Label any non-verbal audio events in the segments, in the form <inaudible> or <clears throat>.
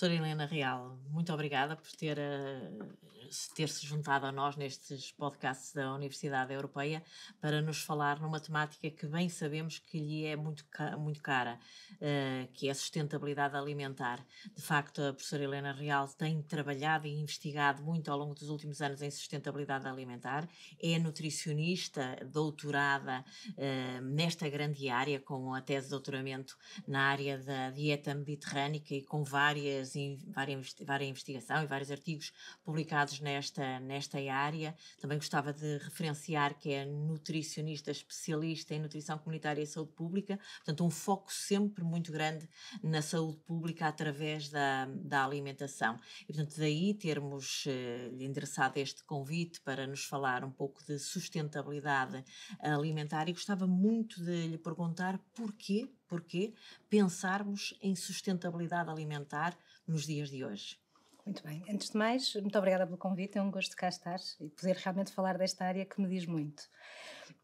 Professora Helena Real, muito obrigada por ter, uh, ter se juntado a nós nestes podcasts da Universidade Europeia para nos falar numa temática que bem sabemos que lhe é muito, muito cara, uh, que é a sustentabilidade alimentar. De facto, a professora Helena Real tem trabalhado e investigado muito ao longo dos últimos anos em sustentabilidade alimentar, é nutricionista, doutorada uh, nesta grande área, com a tese de doutoramento na área da dieta mediterrânica e com várias várias, várias investigação e vários artigos publicados nesta, nesta área. Também gostava de referenciar que é nutricionista especialista em nutrição comunitária e saúde pública, portanto, um foco sempre muito grande na saúde pública através da, da alimentação. E, portanto, daí termos eh, endereçado este convite para nos falar um pouco de sustentabilidade alimentar e gostava muito de lhe perguntar porquê, porquê pensarmos em sustentabilidade alimentar nos dias de hoje. Muito bem. Antes de mais, muito obrigada pelo convite. É um gosto cá estar e poder realmente falar desta área que me diz muito.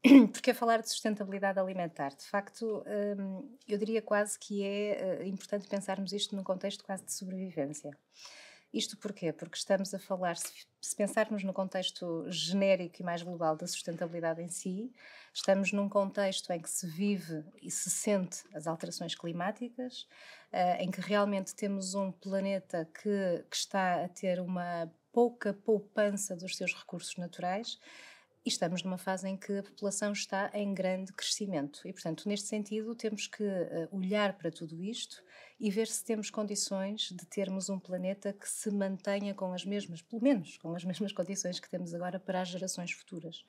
<clears throat> Porque é falar de sustentabilidade alimentar. De facto, hum, eu diria quase que é eh, importante pensarmos isto num contexto quase de sobrevivência. Isto porquê? Porque estamos a falar, se pensarmos no contexto genérico e mais global da sustentabilidade em si, estamos num contexto em que se vive e se sente as alterações climáticas, uh, em que realmente temos um planeta que, que está a ter uma pouca poupança dos seus recursos naturais e estamos numa fase em que a população está em grande crescimento. E, portanto, neste sentido, temos que uh, olhar para tudo isto e ver se temos condições de termos um planeta que se mantenha com as mesmas, pelo menos com as <laughs> mesmas condições que temos agora para as gerações futuras.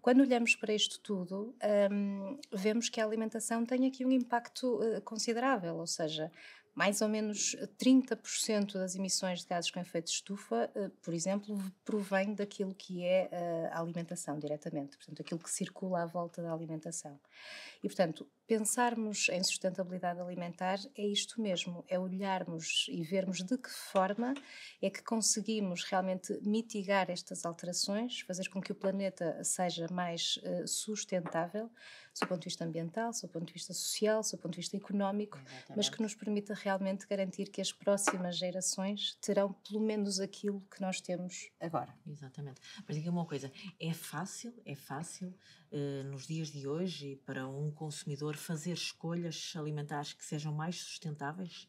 Quando olhamos para isto tudo, um, vemos que a alimentação tem aqui um impacto uh, considerável, ou seja, mais ou menos 30% das emissões de gases com efeito de estufa, uh, por exemplo, provém daquilo que é uh, a alimentação diretamente, portanto, aquilo que circula à volta da alimentação. E, portanto, pensarmos em sustentabilidade alimentar é isto mesmo, é olharmos e vermos de que forma é que conseguimos realmente mitigar estas alterações, fazer com que o planeta seja mais uh, sustentável, do ponto de vista ambiental, do ponto de vista social, do ponto de vista económico, Exatamente. mas que nos permita realmente garantir que as próximas gerações terão pelo menos aquilo que nós temos agora. Exatamente. Mas diga uma coisa, é fácil, é fácil uh, nos dias de hoje para um consumidor fazer escolhas alimentares que sejam mais sustentáveis?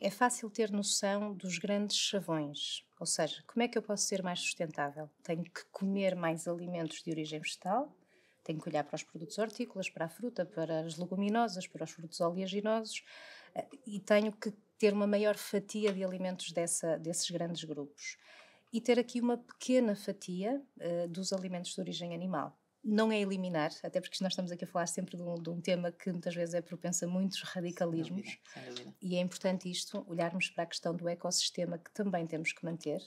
É fácil ter noção dos grandes chavões, ou seja, como é que eu posso ser mais sustentável? Tenho que comer mais alimentos de origem vegetal, tenho que olhar para os produtos hortícolas, para a fruta, para as leguminosas, para os frutos oleaginosos eh, e tenho que ter uma maior fatia de alimentos dessa, desses grandes grupos. E ter aqui uma pequena fatia uh, dos alimentos de origem animal não é eliminar, até porque nós estamos aqui a falar sempre de um, de um tema que muitas vezes é propenso a muitos radicalismos. Sem dúvida, sem dúvida. E é importante isto, olharmos para a questão do ecossistema que também temos que manter,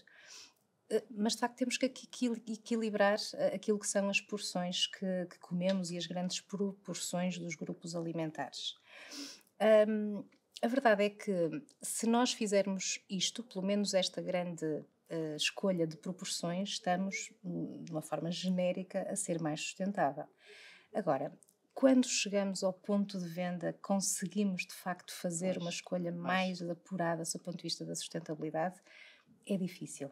eh, mas de facto temos que equilibrar eh, aquilo que são as porções que, que comemos e as grandes proporções dos grupos alimentares. A verdade é que se nós fizermos isto, pelo menos esta grande uh, escolha de proporções, estamos, de uma forma genérica, a ser mais sustentável. Agora, quando chegamos ao ponto de venda, conseguimos de facto fazer uma escolha mais apurada do ponto de vista da sustentabilidade? É difícil.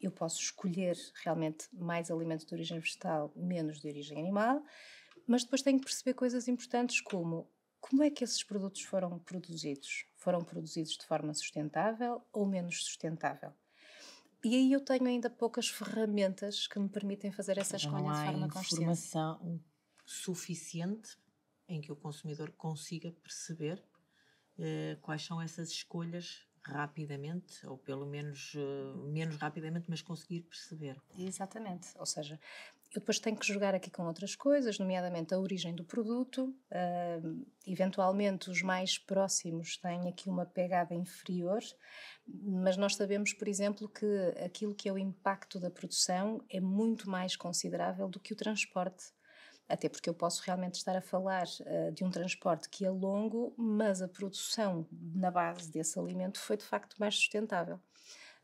Eu posso escolher realmente mais alimentos de origem vegetal, menos de origem animal, mas depois tenho que perceber coisas importantes como como é que esses produtos foram produzidos? Foram produzidos de forma sustentável ou menos sustentável? E aí eu tenho ainda poucas ferramentas que me permitem fazer essa escolha não de forma consciente. Informação suficiente em que o consumidor consiga perceber eh, quais são essas escolhas rapidamente, ou pelo menos uh, menos rapidamente, mas conseguir perceber. Exatamente. Ou seja, eu depois tenho que jogar aqui com outras coisas, nomeadamente a origem do produto. Uh, eventualmente, os mais próximos têm aqui uma pegada inferior, mas nós sabemos, por exemplo, que aquilo que é o impacto da produção é muito mais considerável do que o transporte. Até porque eu posso realmente estar a falar uh, de um transporte que é longo, mas a produção na base desse alimento foi de facto mais sustentável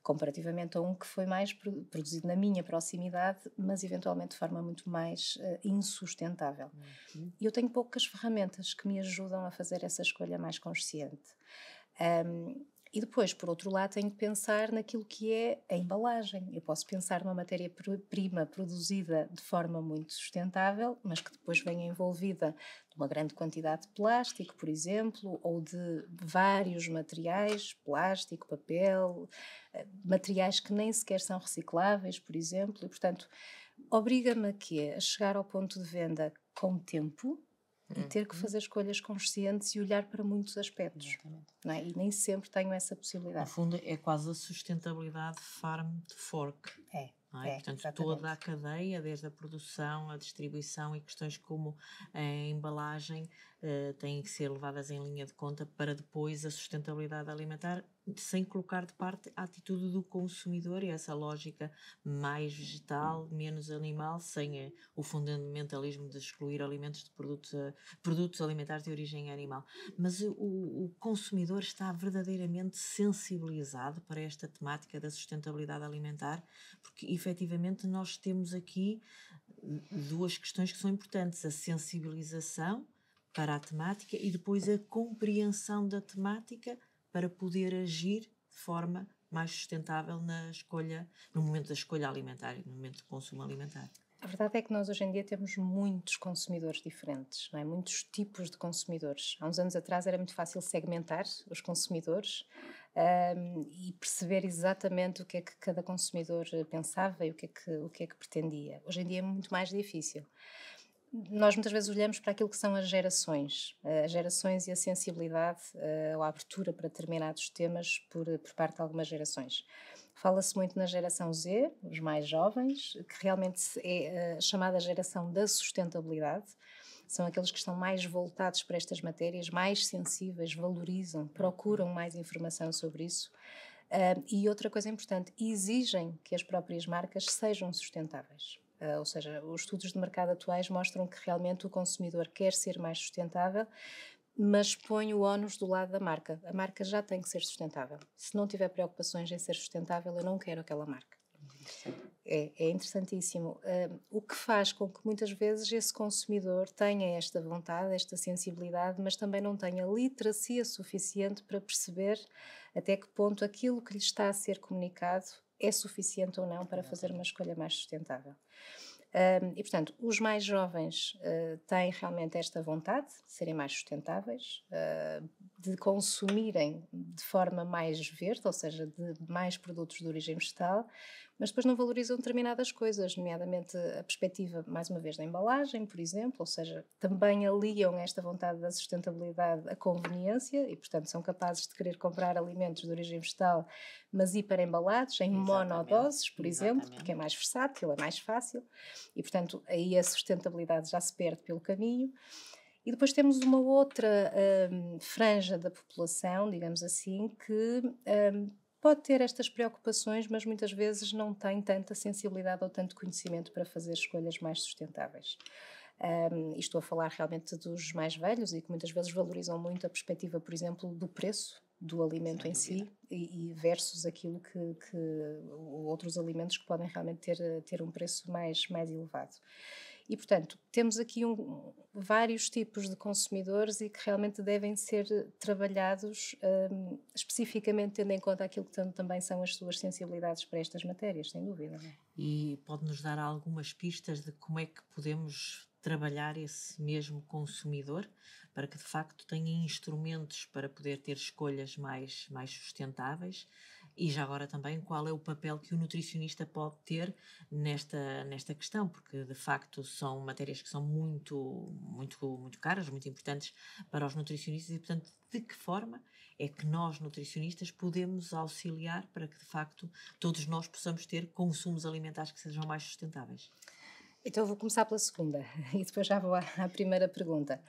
comparativamente a um que foi mais produzido na minha proximidade, mas eventualmente de forma muito mais uh, insustentável. Uhum. E eu tenho poucas ferramentas que me ajudam a fazer essa escolha mais consciente. Um, E depois, por outro lado, tenho que pensar naquilo que é a embalagem. Eu posso pensar numa matéria-prima produzida de forma muito sustentável, mas que depois venha envolvida de uma grande quantidade de plástico, por exemplo, ou de vários materiais, plástico, papel, eh, materiais que nem sequer são recicláveis, por exemplo, e portanto obriga-me a quê? A chegar ao ponto de venda com tempo, e ter que uhum. fazer escolhas conscientes e olhar para muitos aspectos. É? E nem sempre tenho essa possibilidade. No fundo, é quase a sustentabilidade farm to fork. É. É? É, Portanto, exatamente. toda a cadeia, desde a produção, a distribuição e questões como a embalagem, uh, têm que ser levadas em linha de conta para depois a sustentabilidade alimentar, sem colocar de parte a atitude do consumidor e essa lógica mais vegetal, menos animal, sem uh, o fundamentalismo de excluir alimentos de produtos, uh, produtos alimentares de origem animal. Mas o, o consumidor está verdadeiramente sensibilizado para esta temática da sustentabilidade alimentar, porque efetivamente nós temos aqui duas questões que são importantes: a sensibilização para a temática e depois a compreensão da temática para poder agir de forma mais sustentável na escolha, no momento da escolha alimentar e no momento do consumo alimentar. A verdade é que nós hoje em dia temos muitos consumidores diferentes, não é? muitos tipos de consumidores. Há uns anos atrás era muito fácil segmentar os consumidores um, e perceber exatamente o que é que cada consumidor pensava e o que, é que, o que é que pretendia. Hoje em dia é muito mais difícil. Nós muitas vezes olhamos para aquilo que são as gerações, as gerações e a sensibilidade uh, ou a abertura para determinados temas por, por parte de algumas gerações. Fala-se muito na geração Z, os mais jovens, que realmente é a eh, chamada geração da sustentabilidade. São aqueles que estão mais voltados para estas matérias, mais sensíveis, valorizam, procuram mais informação sobre isso. E outra coisa importante, exigem que as próprias marcas sejam sustentáveis. Uh, ou seja, os estudos de mercado atuais mostram que realmente o consumidor quer ser mais sustentável, mas põe o ónus do lado da marca. A marca já tem que ser sustentável. Se não tiver preocupações em ser sustentável, eu não quero aquela marca. É, é interessantíssimo. Uh, o que faz com que muitas vezes esse consumidor tenha esta vontade, esta sensibilidade, mas também não tenha literacia suficiente para perceber até que ponto aquilo que lhe está a ser comunicado é suficiente ou não para fazer uma escolha mais sustentável. Um, e, portanto, os mais jovens uh, têm realmente esta vontade de serem mais sustentáveis, uh, de consumirem de forma mais verde, ou seja, de mais produtos de origem vegetal, mas depois não valorizam determinadas coisas, nomeadamente a perspectiva, mais uma vez, da embalagem, por exemplo, ou seja, também aliam esta vontade da sustentabilidade à conveniência e, portanto, são capazes de querer comprar alimentos de origem vegetal, mas hiperembalados, em Exatamente. monodoses, por Exatamente. exemplo, porque é mais versátil, é mais fácil, e, portanto, aí a sustentabilidade já se perde pelo caminho. E depois temos uma outra um, franja da população, digamos assim, que um, pode ter estas preocupações, mas muitas vezes não tem tanta sensibilidade ou tanto conhecimento para fazer escolhas mais sustentáveis. Um, e estou a falar realmente dos mais velhos e que muitas vezes valorizam muito a perspectiva, por exemplo, do preço do alimento Sem em si e, e, versus aquilo que, que, outros alimentos que podem realmente ter, ter um preço mais, mais elevado. E, portanto, temos aqui um, vários tipos de consumidores e que realmente devem ser trabalhados um, especificamente tendo em conta aquilo que também são as suas sensibilidades para estas matérias, sem dúvida. É? E pode-nos dar algumas pistas de como é que podemos trabalhar esse mesmo consumidor para que de facto tenha instrumentos para poder ter escolhas mais, mais sustentáveis e já agora também qual é o papel que o nutricionista pode ter nesta, nesta questão, porque de facto são matérias que são muito, muito, muito caras, muito importantes para os nutricionistas e, portanto, de que forma é que nós, nutricionistas, podemos auxiliar para que de facto todos nós possamos ter consumos alimentares que sejam mais sustentáveis? Então vou começar pela segunda <laughs> e depois já vou à, à primeira pergunta.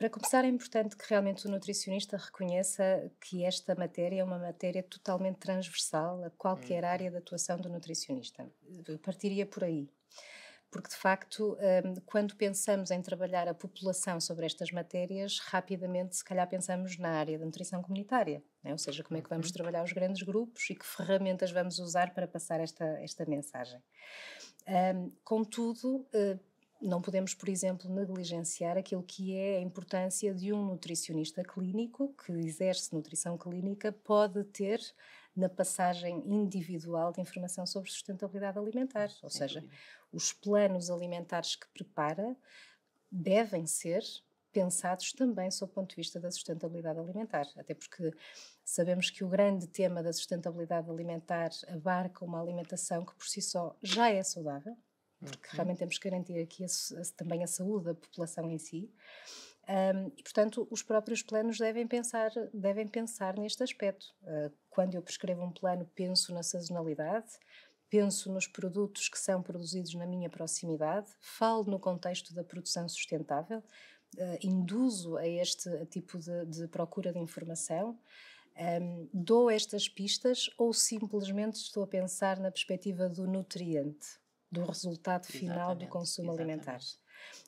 Para começar, é importante que realmente o nutricionista reconheça que esta matéria é uma matéria totalmente transversal a qualquer hum. área de atuação do nutricionista. Eu partiria por aí. Porque, de facto, hum, quando pensamos em trabalhar a população sobre estas matérias, rapidamente, se calhar, pensamos na área da nutrição comunitária. Né? Ou seja, como é que vamos uhum. trabalhar os grandes grupos e que ferramentas vamos usar para passar esta, esta mensagem. Um, contudo, hum, não podemos, por exemplo, negligenciar aquilo que é a importância de um nutricionista clínico que exerce nutrição clínica pode ter na passagem individual de informação sobre sustentabilidade alimentar, ou seja, dúvida. os planos alimentares que prepara devem ser pensados também sob o ponto de vista da sustentabilidade alimentar, até porque sabemos que o grande tema da sustentabilidade alimentar abarca uma alimentação que por si só já é saudável, porque uhum. realmente temos que garantir aqui a, a, também a saúde da população em si. Um, e, portanto, os próprios planos devem pensar, devem pensar neste aspecto. Uh, quando eu prescrevo um plano, penso na sazonalidade, penso nos produtos que são produzidos na minha proximidade, falo no contexto da produção sustentável, uh, induzo a este tipo de, de procura de informação. Um, dou estas pistas ou simplesmente estou a pensar na perspectiva do nutriente, do resultado final exatamente, do consumo exatamente. alimentar?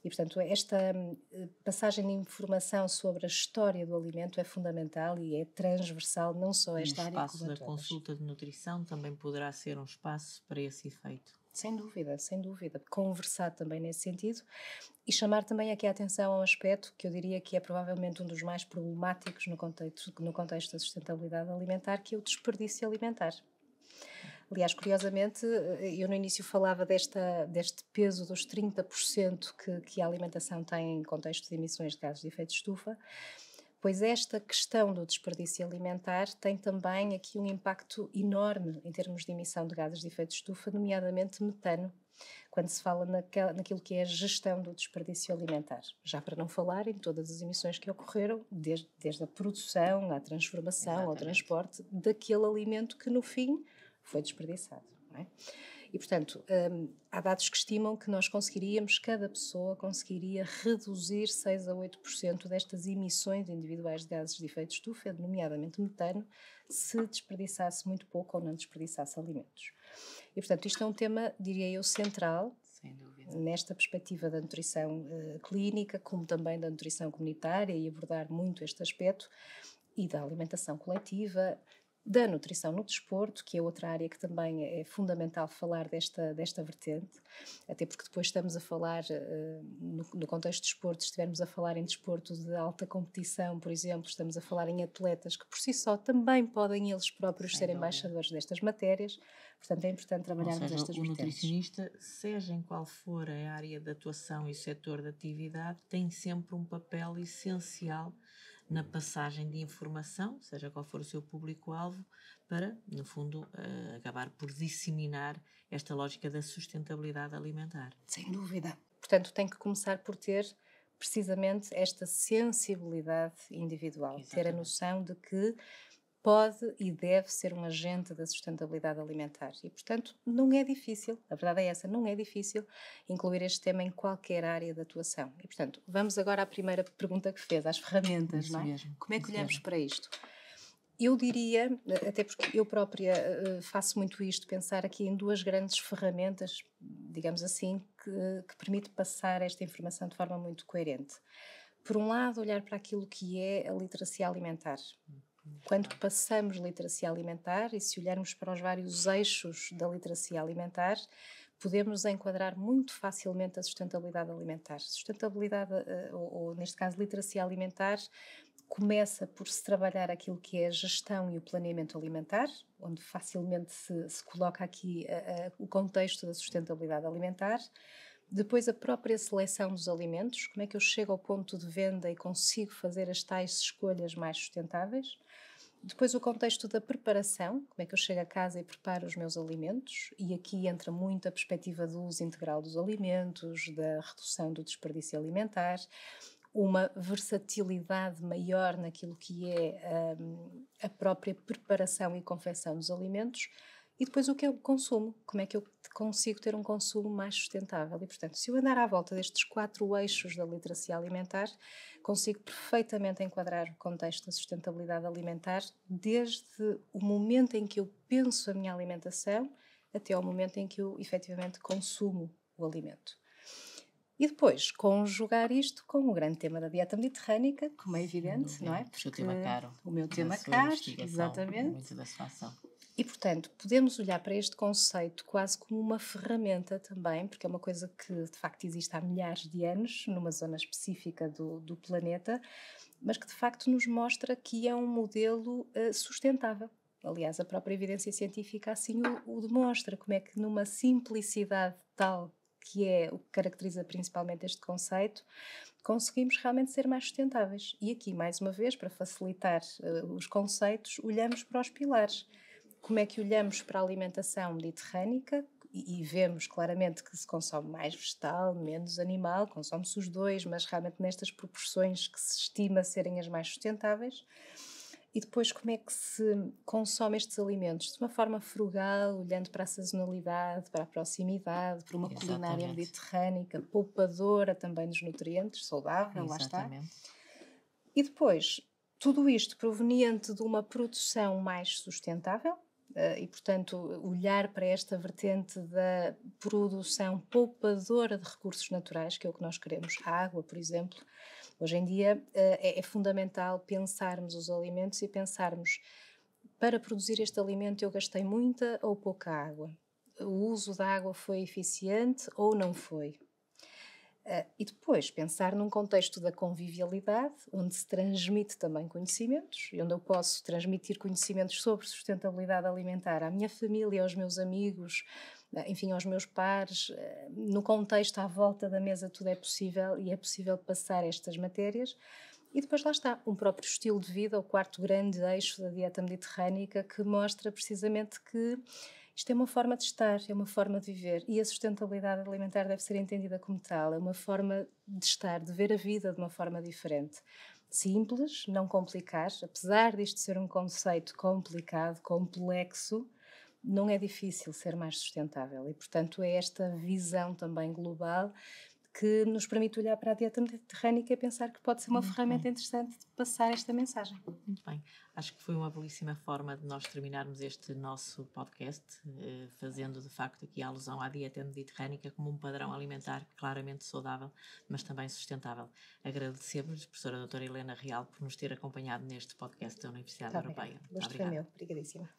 E, portanto, esta hum, passagem de informação sobre a história do alimento é fundamental e é transversal, não só a esta área, como espaço da consulta de nutrição também poderá ser um espaço para esse efeito. Sem dúvida, sem dúvida. Conversar também nesse sentido e chamar também aqui a atenção a um aspecto que eu diria que é provavelmente um dos mais problemáticos no contexto, no contexto da sustentabilidade alimentar, que é o desperdício alimentar. Aliás, curiosamente, eh, eu no início falava desta, deste peso dos 30% que, que a alimentação tem em contexto de emissões de gases de efeito de estufa, pois esta questão do desperdício alimentar tem também aqui um impacto enorme em termos de emissão de gases de efeito de estufa, nomeadamente metano, quando se fala naquilo que é a gestão do desperdício alimentar. Já para não falar em todas as emissões que ocorreram, desde, desde a produção, à transformação, Exatamente. ao transporte daquele alimento que no fim foi desperdiçado. É? E, portanto, um, há dados que estimam que nós conseguiríamos, cada pessoa conseguiria reduzir 6 a 8% destas emissões individuais de gases de efeito de estufa, nomeadamente metano, se desperdiçasse muito pouco ou não desperdiçasse alimentos. E, portanto, isto é um tema, diria eu, central nesta perspectiva da nutrição uh, clínica, como também da nutrição comunitária, e abordar muito este aspecto, e da alimentação coletiva, da nutrição no desporto, que é outra área que também é fundamental falar desta, desta vertente, até porque depois estamos a falar, uh, no, no, contexto de desporto, se estivermos a falar em desporto de alta competição, por exemplo, estamos a falar em atletas que por si só também podem eles próprios ser embaixadores destas matérias, portanto é importante trabalharmos seja, estas o vertentes. O nutricionista, seja em qual for a área de atuação e o setor de atividade, tem sempre um papel essencial na passagem de informação, seja qual for o seu público-alvo, para, no fundo, uh, acabar por disseminar esta lógica da sustentabilidade alimentar. Sem dúvida. Portanto, tem que começar por ter precisamente esta sensibilidade individual, Exatamente. ter a noção de que pode e deve ser um agente da sustentabilidade alimentar. E, portanto, não é difícil, a verdade é essa, não é difícil incluir este tema em qualquer área de atuação. E, portanto, vamos agora à primeira pergunta que fez, às ferramentas, Isso não é? Mesmo. Como é que Isso olhamos mesmo. para isto? Eu diria, até porque eu própria eh, faço muito isto, pensar aqui em duas grandes ferramentas, digamos assim, que, que permite passar esta informação de forma muito coerente. Por um lado, olhar para aquilo que é a literacia alimentar. Quando passamos literacia alimentar, e se olharmos para os vários eixos da literacia alimentar, podemos enquadrar muito facilmente a sustentabilidade alimentar. Sustentabilidade, eh, ou, ou, neste caso literacia alimentar, começa por se trabalhar aquilo que é a gestão e o planeamento alimentar, onde facilmente se, se coloca aqui a, a, o contexto da sustentabilidade alimentar. Depois, a própria seleção dos alimentos, como é que eu chego ao ponto de venda e consigo fazer as tais escolhas mais sustentáveis. Depois o contexto da preparação, como é que eu chego a casa e preparo os meus alimentos, e aqui entra muito a perspectiva do uso integral dos alimentos, da redução do desperdício alimentar, uma versatilidade maior naquilo que é um, a própria preparação e confecção dos alimentos, e depois o que é o consumo, como é que eu consigo ter um consumo mais sustentável. E, portanto, se eu andar à volta destes quatro eixos da literacia alimentar, consigo perfeitamente enquadrar o contexto da sustentabilidade alimentar, desde o momento em que eu penso a minha alimentação até ao momento em que eu efetivamente consumo o alimento. E depois, conjugar isto com o grande tema da dieta mediterrânica, como é evidente, não é? Porque o tema caro. O meu tema caro, exatamente. Muito da sua ação. E, portanto, podemos olhar para este conceito quase como uma ferramenta também, porque é uma coisa que de facto existe há milhares de anos, numa zona específica do, do planeta, mas que de facto nos mostra que é um modelo uh, sustentável. Aliás, a própria evidência científica assim o, o demonstra, como é que numa simplicidade tal que é o que caracteriza principalmente este conceito, conseguimos realmente ser mais sustentáveis. E aqui, mais uma vez, para facilitar uh, os conceitos, olhamos para os pilares. Como é que olhamos para a alimentação mediterrânica e, e vemos claramente que se consome mais vegetal, menos animal, consome-se os dois, mas realmente nestas proporções que se estima serem as mais sustentáveis e depois como é que se consome estes alimentos? De uma forma frugal, olhando para a sazonalidade, para a proximidade, para uma Exatamente. culinária mediterrânica, poupadora também dos nutrientes, saudável, Exatamente. lá está. E depois, tudo isto proveniente de uma produção mais sustentável, e, portanto, olhar para esta vertente da produção poupadora de recursos naturais, que é o que nós queremos, a água, por exemplo, Hoje em dia eh, é, é fundamental pensarmos os alimentos e pensarmos para produzir este alimento eu gastei muita ou pouca água. O uso da água foi eficiente ou não foi? Uh, e depois pensar num contexto da convivialidade, onde se transmite também conhecimentos, e onde eu posso transmitir conhecimentos sobre sustentabilidade alimentar à minha família, aos meus amigos, enfim, aos meus pares, eh, no contexto à volta da mesa tudo é possível e é possível passar estas matérias. E depois lá está, um próprio estilo de vida, o quarto grande eixo da dieta mediterrânica, que mostra precisamente que isto é uma forma de estar, é uma forma de viver. E a sustentabilidade alimentar deve ser entendida como tal, é uma forma de estar, de ver a vida de uma forma diferente. Simples, não complicar, apesar disto ser um conceito complicado, complexo, não é difícil ser mais sustentável e, portanto, é esta visão também global que nos permite olhar para a dieta mediterrânica e pensar que pode ser uma Muito ferramenta bem. interessante de passar esta mensagem. Muito bem. Acho que foi uma belíssima forma de nós terminarmos este nosso podcast, eh, fazendo de facto aqui a alusão à dieta mediterrânica como um padrão alimentar claramente saudável, mas também sustentável. Agradecemos, professora doutora Helena Real, por nos ter acompanhado neste podcast da Universidade Muito Europeia. Muito obrigada. Foi meu. Obrigadíssima.